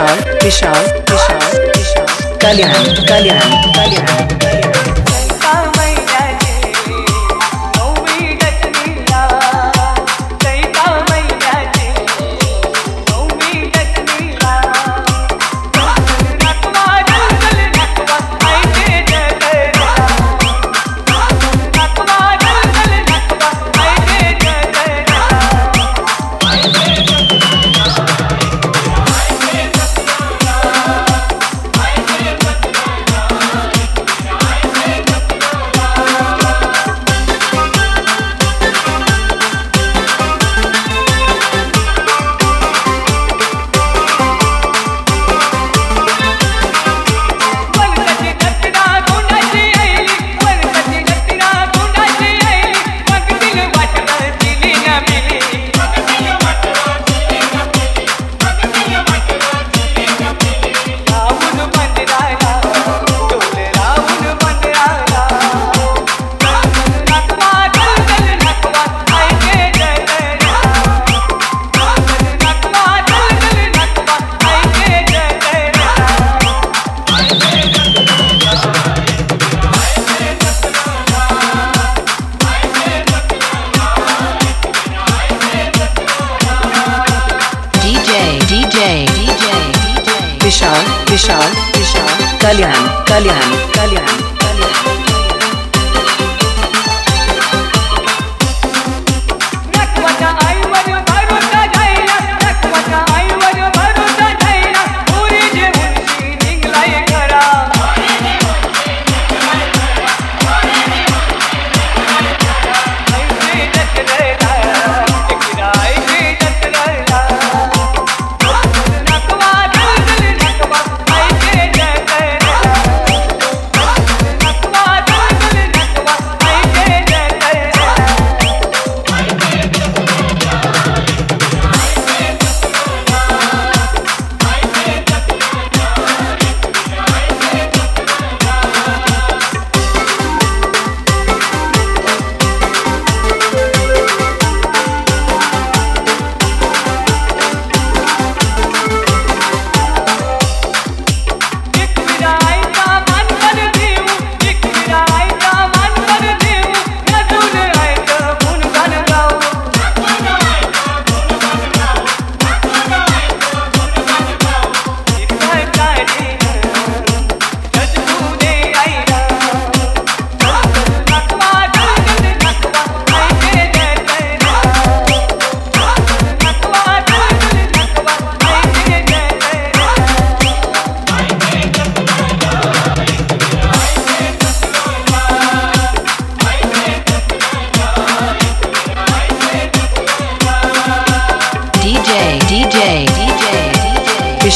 Vishal, Vishal, Vishal, Vishal, Kalyan, Kalyan, Kalyan, Kalyan. विशाल विशाल कल्याण कल्याण कल्याण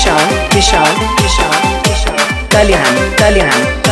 विशाल विशाल विशाल विशाल कल्याण कल्याण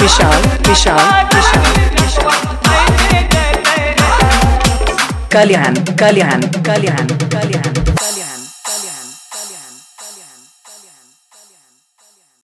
विशाल विशाल विशाल। कल्याण कल्याण कल्याण कल्याण।